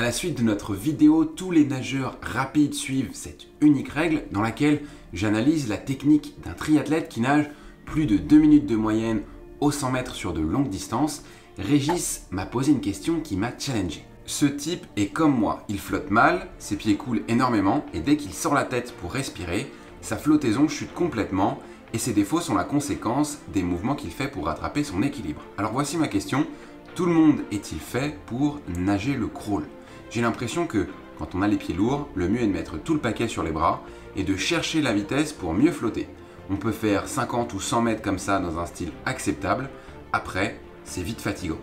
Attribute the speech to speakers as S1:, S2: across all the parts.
S1: À la suite de notre vidéo, tous les nageurs rapides suivent cette unique règle dans laquelle j'analyse la technique d'un triathlète qui nage plus de 2 minutes de moyenne au 100 mètres sur de longues distances. Régis m'a posé une question qui m'a challengé. Ce type est comme moi, il flotte mal, ses pieds coulent énormément et dès qu'il sort la tête pour respirer, sa flottaison chute complètement et ses défauts sont la conséquence des mouvements qu'il fait pour rattraper son équilibre. Alors voici ma question, tout le monde est-il fait pour nager le crawl? J'ai l'impression que quand on a les pieds lourds, le mieux est de mettre tout le paquet sur les bras et de chercher la vitesse pour mieux flotter. On peut faire 50 ou 100 mètres comme ça dans un style acceptable, après c'est vite fatigant.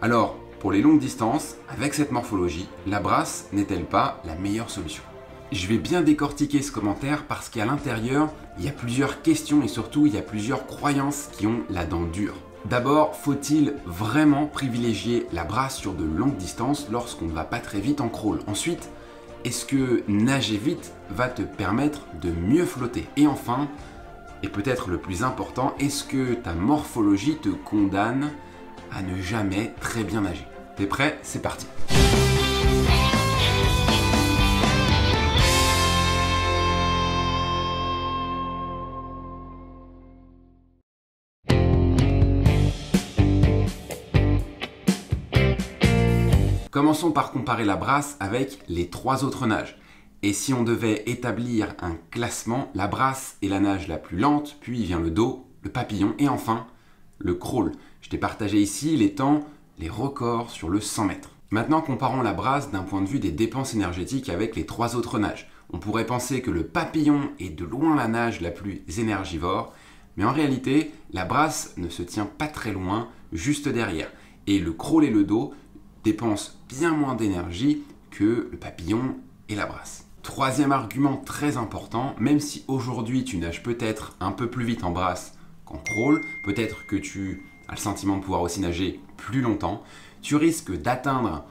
S1: Alors, pour les longues distances, avec cette morphologie, la brasse n'est-elle pas la meilleure solution? Je vais bien décortiquer ce commentaire parce qu'à l'intérieur, il y a plusieurs questions et surtout il y a plusieurs croyances qui ont la dent dure. D'abord, faut-il vraiment privilégier la brasse sur de longues distances lorsqu'on ne va pas très vite en crawl? Ensuite, est-ce que nager vite va te permettre de mieux flotter? Et enfin, et peut-être le plus important, est-ce que ta morphologie te condamne à ne jamais très bien nager? T'es prêt? C'est parti Commençons par comparer la brasse avec les trois autres nages. Et si on devait établir un classement, la brasse est la nage la plus lente, puis vient le dos, le papillon et enfin le crawl. Je t'ai partagé ici les temps, les records sur le 100 mètres. Maintenant, comparons la brasse d'un point de vue des dépenses énergétiques avec les trois autres nages. On pourrait penser que le papillon est de loin la nage la plus énergivore, mais en réalité, la brasse ne se tient pas très loin, juste derrière. Et le crawl et le dos dépense bien moins d'énergie que le papillon et la brasse. Troisième argument très important, même si aujourd'hui tu nages peut-être un peu plus vite en brasse qu'en crawl, peut-être que tu as le sentiment de pouvoir aussi nager plus longtemps, tu risques d'atteindre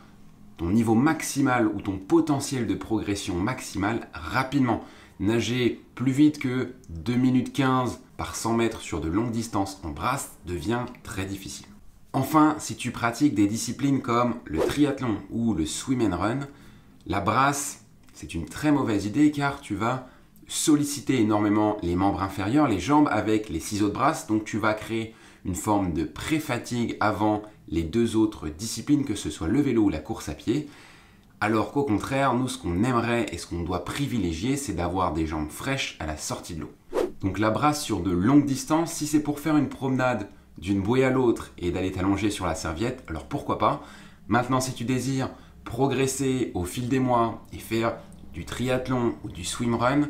S1: ton niveau maximal ou ton potentiel de progression maximale rapidement. Nager plus vite que 2 minutes 15 par 100 mètres sur de longues distances en brasse devient très difficile. Enfin, si tu pratiques des disciplines comme le triathlon ou le swim and run, la brasse, c'est une très mauvaise idée car tu vas solliciter énormément les membres inférieurs, les jambes avec les ciseaux de brasse, donc tu vas créer une forme de pré-fatigue avant les deux autres disciplines, que ce soit le vélo ou la course à pied. Alors qu'au contraire, nous, ce qu'on aimerait et ce qu'on doit privilégier, c'est d'avoir des jambes fraîches à la sortie de l'eau. Donc la brasse sur de longues distances, si c'est pour faire une promenade d'une bouée à l'autre et d'aller t'allonger sur la serviette, alors pourquoi pas Maintenant, si tu désires progresser au fil des mois et faire du triathlon ou du swimrun,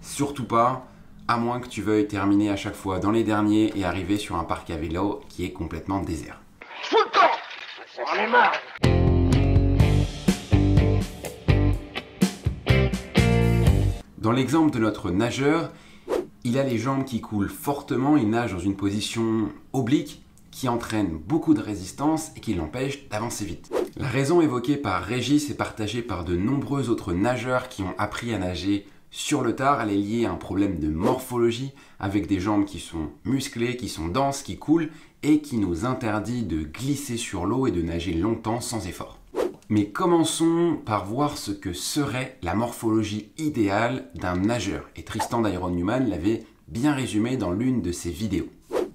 S1: surtout pas, à moins que tu veuilles terminer à chaque fois dans les derniers et arriver sur un parc à vélo qui est complètement désert. Dans l'exemple de notre nageur, il a les jambes qui coulent fortement, il nage dans une position oblique qui entraîne beaucoup de résistance et qui l'empêche d'avancer vite. La raison évoquée par Régis est partagée par de nombreux autres nageurs qui ont appris à nager sur le tard. Elle est liée à un problème de morphologie avec des jambes qui sont musclées, qui sont denses, qui coulent et qui nous interdit de glisser sur l'eau et de nager longtemps sans effort. Mais commençons par voir ce que serait la morphologie idéale d'un nageur. Et Tristan d'Iron Newman l'avait bien résumé dans l'une de ses vidéos.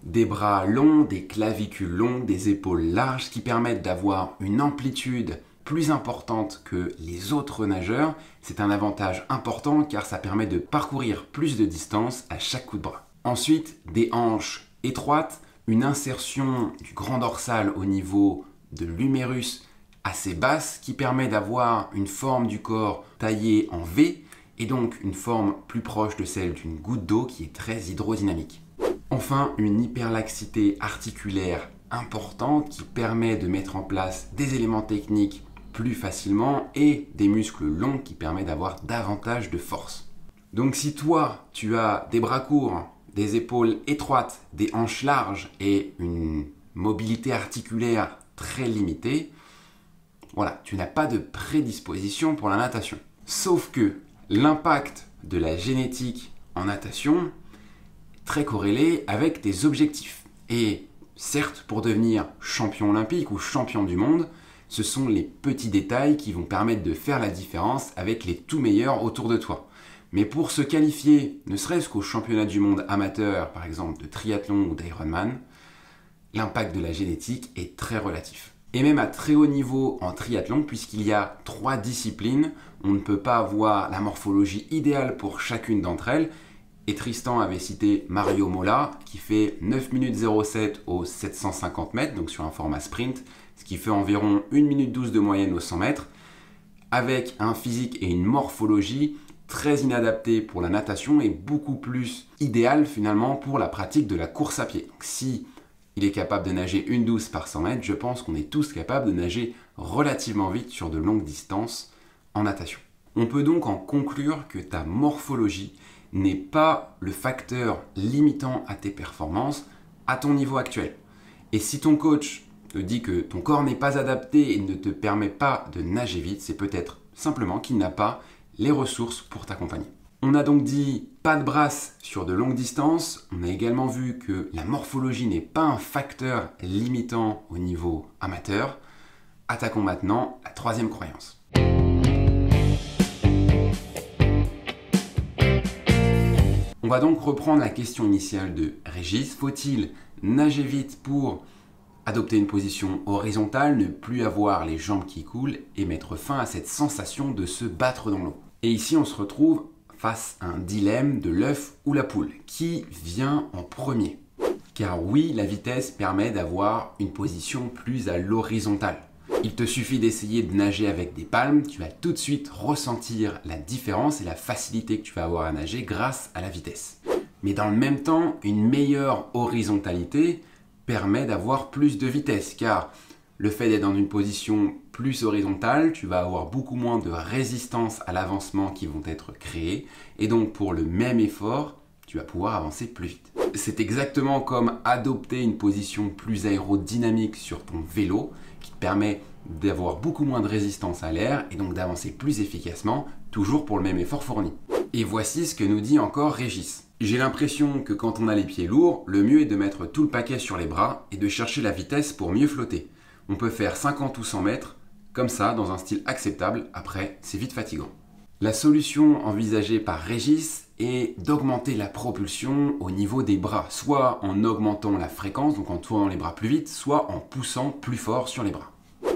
S1: Des bras longs, des clavicules longues, des épaules larges qui permettent d'avoir une amplitude plus importante que les autres nageurs. C'est un avantage important car ça permet de parcourir plus de distance à chaque coup de bras. Ensuite, des hanches étroites, une insertion du grand dorsal au niveau de l'humérus assez basse qui permet d'avoir une forme du corps taillée en V et donc une forme plus proche de celle d'une goutte d'eau qui est très hydrodynamique. Enfin, une hyperlaxité articulaire importante qui permet de mettre en place des éléments techniques plus facilement et des muscles longs qui permettent d'avoir davantage de force. Donc si toi, tu as des bras courts, des épaules étroites, des hanches larges et une mobilité articulaire très limitée, voilà, tu n'as pas de prédisposition pour la natation. Sauf que l'impact de la génétique en natation est très corrélé avec tes objectifs. Et certes, pour devenir champion olympique ou champion du monde, Ce sont les petits détails qui vont permettre de faire la différence avec les tout meilleurs autour de toi. Mais pour se qualifier, ne serait-ce qu'au championnat du monde amateur, par exemple de triathlon ou d'Ironman, l'impact de la génétique est très relatif. Et même à très haut niveau en triathlon, puisqu'il y a trois disciplines, on ne peut pas avoir la morphologie idéale pour chacune d'entre elles. Et Tristan avait cité Mario Mola, qui fait 9 minutes 07 aux 750 mètres, donc sur un format sprint, ce qui fait environ 1 minute 12 de moyenne aux 100 mètres, avec un physique et une morphologie très inadaptés pour la natation et beaucoup plus idéal finalement pour la pratique de la course à pied. Il est capable de nager une douce par 100 mètres, je pense qu'on est tous capables de nager relativement vite sur de longues distances en natation. On peut donc en conclure que ta morphologie n'est pas le facteur limitant à tes performances à ton niveau actuel. Et si ton coach te dit que ton corps n'est pas adapté et ne te permet pas de nager vite, c'est peut-être simplement qu'il n'a pas les ressources pour t'accompagner. On a donc dit pas de brasse sur de longues distances. On a également vu que la morphologie n'est pas un facteur limitant au niveau amateur. Attaquons maintenant la troisième croyance. On va donc reprendre la question initiale de Régis. Faut-il nager vite pour adopter une position horizontale, ne plus avoir les jambes qui coulent et mettre fin à cette sensation de se battre dans l'eau? Et ici, on se retrouve face à un dilemme de l'œuf ou la poule. Qui vient en premier? Car oui, la vitesse permet d'avoir une position plus à l'horizontale. Il te suffit d'essayer de nager avec des palmes, tu vas tout de suite ressentir la différence et la facilité que tu vas avoir à nager grâce à la vitesse. Mais dans le même temps, une meilleure horizontalité permet d'avoir plus de vitesse car le fait d'être dans une position plus horizontale, tu vas avoir beaucoup moins de résistance à l'avancement qui vont être créés. Et donc pour le même effort, tu vas pouvoir avancer plus vite. C'est exactement comme adopter une position plus aérodynamique sur ton vélo qui te permet d'avoir beaucoup moins de résistance à l'air et donc d'avancer plus efficacement, toujours pour le même effort fourni. Et voici ce que nous dit encore Régis. J'ai l'impression que quand on a les pieds lourds, le mieux est de mettre tout le paquet sur les bras et de chercher la vitesse pour mieux flotter. On peut faire 50 ou 100 mètres, comme ça, dans un style acceptable, après, c'est vite fatigant. La solution envisagée par Régis est d'augmenter la propulsion au niveau des bras, soit en augmentant la fréquence, donc en tournant les bras plus vite, soit en poussant plus fort sur les bras.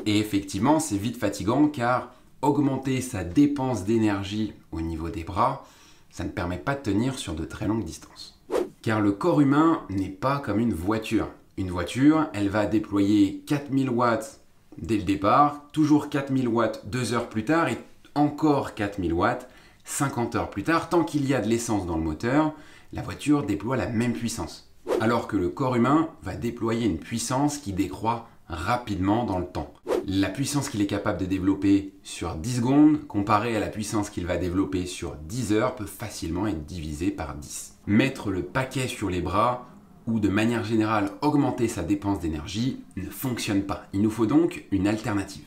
S1: Et effectivement, c'est vite fatigant car augmenter sa dépense d'énergie au niveau des bras, ça ne permet pas de tenir sur de très longues distances. Car le corps humain n'est pas comme une voiture. Une voiture, elle va déployer 4000 watts dès le départ, toujours 4000 watts deux heures plus tard et encore 4000 watts 50 heures plus tard. Tant qu'il y a de l'essence dans le moteur, la voiture déploie la même puissance. Alors que le corps humain va déployer une puissance qui décroît rapidement dans le temps. La puissance qu'il est capable de développer sur 10 secondes, comparée à la puissance qu'il va développer sur 10 heures, peut facilement être divisée par 10. Mettre le paquet sur les bras ou de manière générale augmenter sa dépense d'énergie ne fonctionne pas. Il nous faut donc une alternative.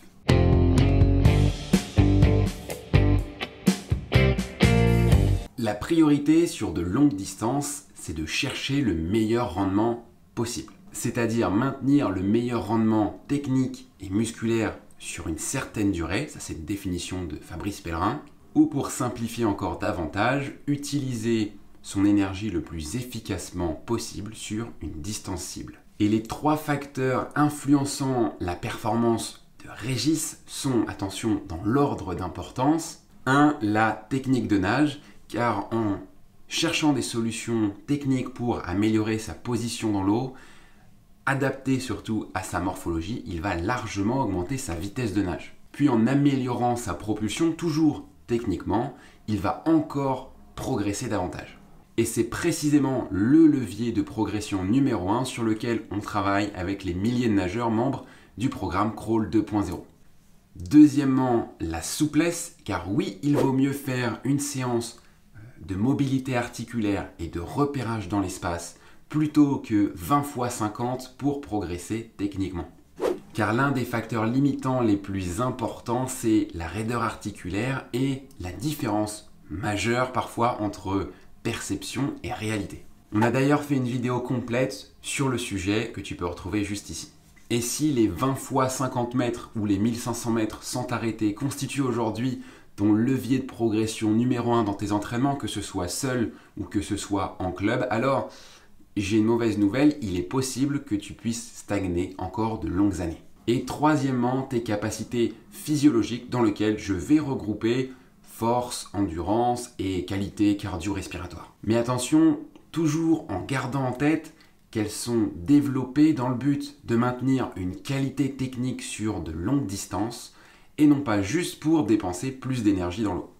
S1: La priorité sur de longues distances, c'est de chercher le meilleur rendement possible. C'est-à-dire maintenir le meilleur rendement technique et musculaire sur une certaine durée, ça c'est une définition de Fabrice Pellerin, ou pour simplifier encore davantage, utiliser son énergie le plus efficacement possible sur une distance cible. Et les trois facteurs influençant la performance de Régis sont, attention, dans l'ordre d'importance. 1. La technique de nage, car en cherchant des solutions techniques pour améliorer sa position dans l'eau, adapté surtout à sa morphologie, il va largement augmenter sa vitesse de nage. Puis en améliorant sa propulsion, toujours techniquement, il va encore progresser davantage. Et c'est précisément le levier de progression numéro 1 sur lequel on travaille avec les milliers de nageurs membres du programme Crawl 2.0. Deuxièmement, la souplesse, car oui, il vaut mieux faire une séance euh, de mobilité articulaire et de repérage dans l'espace plutôt que 20 fois 50 pour progresser techniquement. Car l'un des facteurs limitants les plus importants, c'est la raideur articulaire et la différence majeure parfois entre perception et réalité. On a d'ailleurs fait une vidéo complète sur le sujet que tu peux retrouver juste ici. Et si les 20 fois 50 mètres ou les 1500 mètres sans arrêter constituent aujourd'hui ton levier de progression numéro 1 dans tes entraînements, que ce soit seul ou que ce soit en club, alors j'ai une mauvaise nouvelle, il est possible que tu puisses stagner encore de longues années. Et troisièmement, tes capacités physiologiques dans lesquelles je vais regrouper force, endurance et qualité cardio-respiratoire. Mais attention, toujours en gardant en tête qu'elles sont développées dans le but de maintenir une qualité technique sur de longues distances et non pas juste pour dépenser plus d'énergie dans l'eau.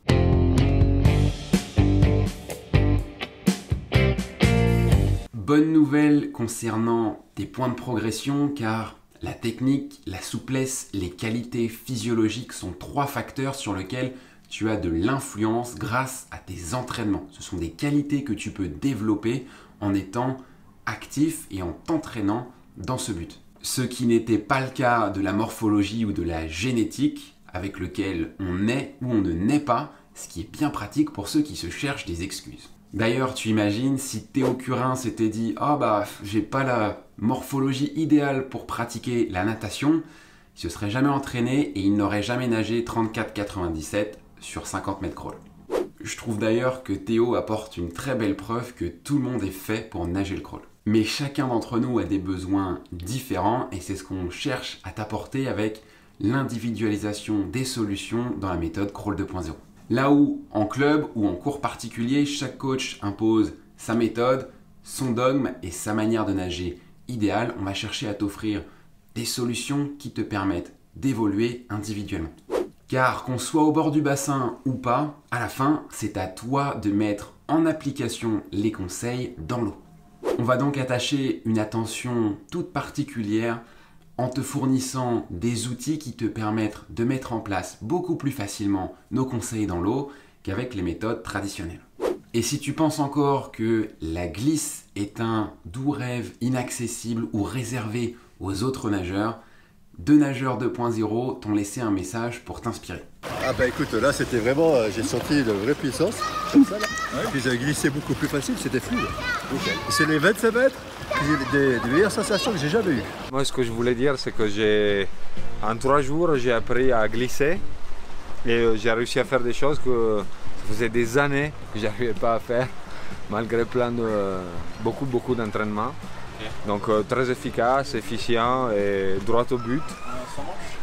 S1: Bonne nouvelle concernant tes points de progression car la technique, la souplesse, les qualités physiologiques sont trois facteurs sur lesquels tu as de l'influence grâce à tes entraînements. Ce sont des qualités que tu peux développer en étant actif et en t'entraînant dans ce but. Ce qui n'était pas le cas de la morphologie ou de la génétique, avec lequel on est ou on ne naît pas, ce qui est bien pratique pour ceux qui se cherchent des excuses. D'ailleurs, tu imagines si Théo Curin s'était dit Ah oh bah, j'ai pas la morphologie idéale pour pratiquer la natation, il se serait jamais entraîné et il n'aurait jamais nagé 34,97 sur 50 mètres crawl. Je trouve d'ailleurs que Théo apporte une très belle preuve que tout le monde est fait pour nager le crawl. Mais chacun d'entre nous a des besoins différents et c'est ce qu'on cherche à t'apporter avec l'individualisation des solutions dans la méthode Crawl 2.0. Là où en club ou en cours particulier, chaque coach impose sa méthode, son dogme et sa manière de nager idéale, on va chercher à t'offrir des solutions qui te permettent d'évoluer individuellement. Car qu'on soit au bord du bassin ou pas, à la fin, c'est à toi de mettre en application les conseils dans l'eau. On va donc attacher une attention toute particulière en te fournissant des outils qui te permettent de mettre en place beaucoup plus facilement nos conseils dans l'eau qu'avec les méthodes traditionnelles. Et si tu penses encore que la glisse est un doux rêve inaccessible ou réservé aux autres nageurs, deux nageurs 2.0 t'ont laissé un message pour t'inspirer.
S2: Ah bah écoute, là c'était vraiment, euh, j'ai senti de vraie puissance, comme ça là. Puis j'ai glissé beaucoup plus facile, c'était fluide. C'est les 25 mètres, des, des meilleures sensations que j'ai jamais eues.
S3: Moi ce que je voulais dire c'est que j'ai, en trois jours j'ai appris à glisser et euh, j'ai réussi à faire des choses que ça faisait des années que j'arrivais pas à faire malgré plein de, beaucoup beaucoup d'entraînement. Donc euh, très efficace, efficient et droit au but.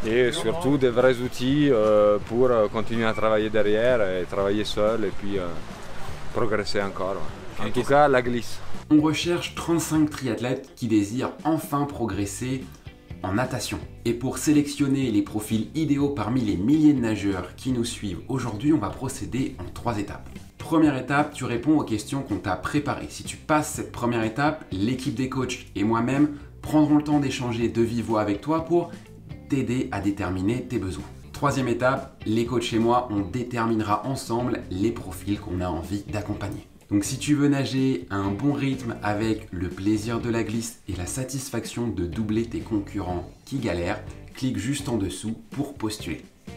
S3: Et surtout des vrais outils euh, pour euh, continuer à travailler derrière et travailler seul et puis progresser encore. En tout cas, la glisse.
S1: On recherche 35 triathlètes qui désirent enfin progresser en natation. Et pour sélectionner les profils idéaux parmi les milliers de nageurs qui nous suivent aujourd'hui, on va procéder en trois étapes. Première étape, tu réponds aux questions qu'on t'a préparées. Si tu passes cette première étape, l'équipe des coachs et moi-même prendront le temps d'échanger de vive voix avec toi pour t'aider à déterminer tes besoins. Troisième étape, les coachs et moi, on déterminera ensemble les profils qu'on a envie d'accompagner. Donc si tu veux nager à un bon rythme avec le plaisir de la glisse et la satisfaction de doubler tes concurrents qui galèrent, clique juste en dessous pour postuler.